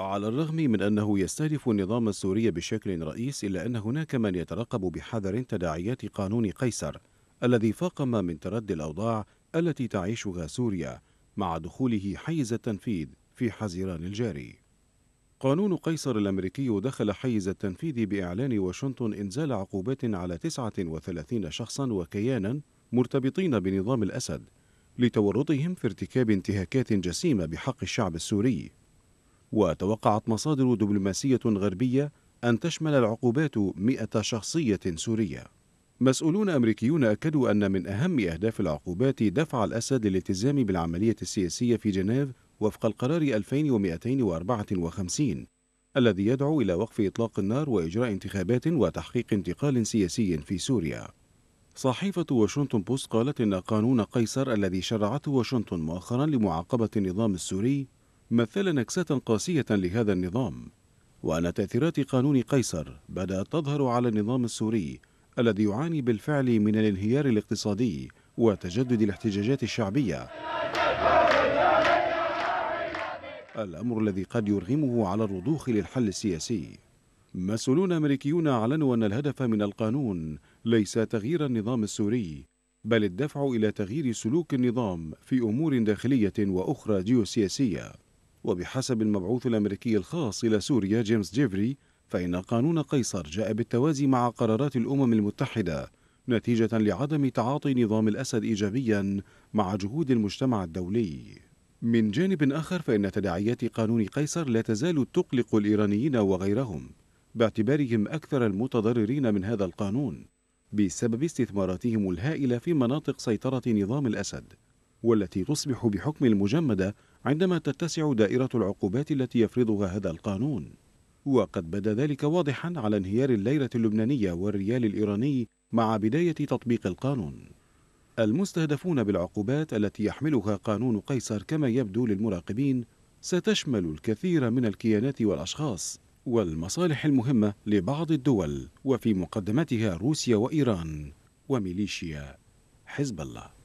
على الرغم من أنه يستهدف النظام السوري بشكل رئيس إلا أن هناك من يترقب بحذر تداعيات قانون قيصر الذي فاقم من تردي الأوضاع التي تعيشها سوريا مع دخوله حيز التنفيذ في حزيران الجاري. قانون قيصر الأمريكي دخل حيز التنفيذ بإعلان واشنطن إنزال عقوبات على 39 شخصا وكيانا مرتبطين بنظام الأسد لتورطهم في ارتكاب انتهاكات جسيمة بحق الشعب السوري. وتوقعت مصادر دبلوماسية غربية أن تشمل العقوبات مئة شخصية سورية. مسؤولون أمريكيون أكدوا أن من أهم أهداف العقوبات دفع الأسد للالتزام بالعملية السياسية في جنيف وفق القرار 2254 الذي يدعو إلى وقف إطلاق النار وإجراء انتخابات وتحقيق انتقال سياسي في سوريا. صحيفة واشنطن بوست قالت إن قانون قيصر الذي شرعته واشنطن مؤخرا لمعاقبة النظام السوري مثل نكسة قاسية لهذا النظام وأن تأثيرات قانون قيصر بدأت تظهر على النظام السوري الذي يعاني بالفعل من الانهيار الاقتصادي وتجدد الاحتجاجات الشعبية. الأمر الذي قد يرغمه على الرضوخ للحل السياسي. مسؤولون أمريكيون أعلنوا أن الهدف من القانون ليس تغيير النظام السوري بل الدفع إلى تغيير سلوك النظام في أمور داخلية وأخرى جيوسياسية. وبحسب المبعوث الأمريكي الخاص إلى سوريا جيمس جيفري فإن قانون قيصر جاء بالتوازي مع قرارات الأمم المتحدة نتيجة لعدم تعاطي نظام الأسد إيجابيا مع جهود المجتمع الدولي. من جانب آخر فإن تداعيات قانون قيصر لا تزال تقلق الإيرانيين وغيرهم باعتبارهم أكثر المتضررين من هذا القانون بسبب استثماراتهم الهائلة في مناطق سيطرة نظام الأسد والتي تصبح بحكم المجمدة عندما تتسع دائرة العقوبات التي يفرضها هذا القانون. وقد بدا ذلك واضحا على انهيار الليرة اللبنانية والريال الإيراني مع بداية تطبيق القانون. المستهدفون بالعقوبات التي يحملها قانون قيصر كما يبدو للمراقبين ستشمل الكثير من الكيانات والأشخاص والمصالح المهمة لبعض الدول وفي مقدمتها روسيا وإيران وميليشيا. حزب الله.